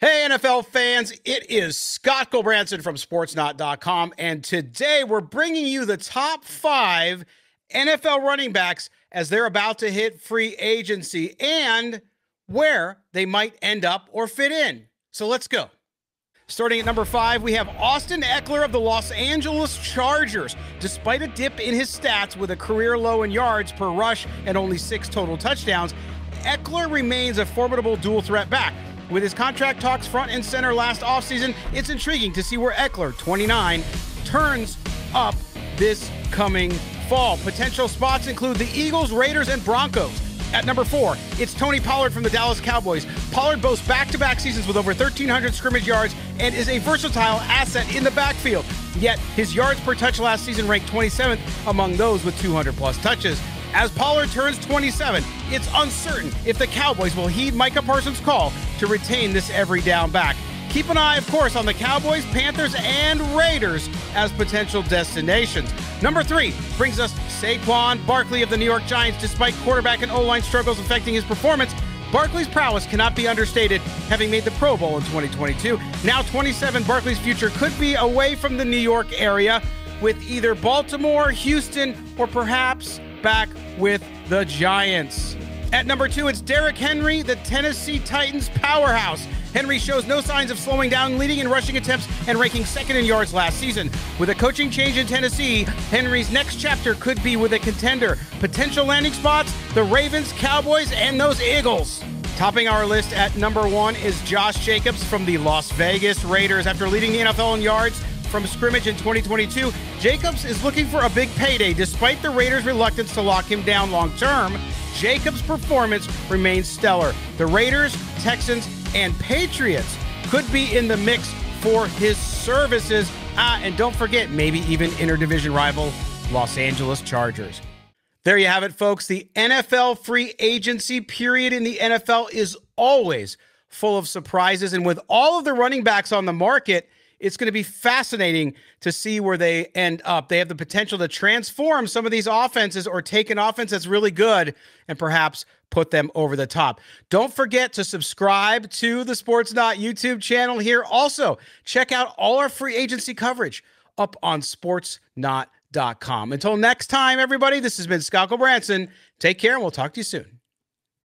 Hey, NFL fans, it is Scott Gulbransen from Sportsnaut.com, and today we're bringing you the top five NFL running backs as they're about to hit free agency and where they might end up or fit in. So let's go. Starting at number five, we have Austin Ekeler of the Los Angeles Chargers. Despite a dip in his stats with a career low in yards per rush and only six total touchdowns, Ekeler remains a formidable dual threat back. With his contract talks front and center last offseason, it's intriguing to see where Ekeler, 29, turns up this coming fall. Potential spots include the Eagles, Raiders, and Broncos. At number four, it's Tony Pollard from the Dallas Cowboys. Pollard boasts back to back seasons with over 1,300 scrimmage yards and is a versatile asset in the backfield. Yet, his yards per touch last season ranked 27th among those with 200 plus touches. As Pollard turns 27, it's uncertain if the Cowboys will heed Micah Parsons' call to retain this every down back. Keep an eye, of course, on the Cowboys, Panthers, and Raiders as potential destinations. Number three brings us Saquon Barkley of the New York Giants. Despite quarterback and O line struggles affecting his performance, Barkley's prowess cannot be understated, having made the Pro Bowl in 2022. Now 27, Barkley's future could be away from the New York area with either Baltimore, Houston, or perhaps back with the Giants. At number two, it's Derrick Henry, the Tennessee Titans powerhouse. Henry shows no signs of slowing down, leading in rushing attempts and ranking second in yards last season. With a coaching change in Tennessee, Henry's next chapter could be with a contender. Potential landing spots the Ravens, Cowboys, and those Eagles. Topping our list at number one is Josh Jacobs from the Las Vegas Raiders. After leading the NFL in yards, from scrimmage in 2022, Jacobs is looking for a big payday despite the Raiders' reluctance to lock him down long term. Jacobs' performance remains stellar. The Raiders, Texans, and Patriots could be in the mix for his services. Ah, and don't forget, maybe even interdivision rival Los Angeles Chargers. There you have it, folks. The NFL free agency period in the NFL is always full of surprises. And with all of the running backs on the market, it's going to be fascinating to see where they end up. They have the potential to transform some of these offenses or take an offense that's really good and perhaps put them over the top. Don't forget to subscribe to the Sportsnaut YouTube channel here. Also, check out all our free agency coverage up on sportsnaut.com. Until next time, everybody, this has been Scott Branson. Take care, and we'll talk to you soon.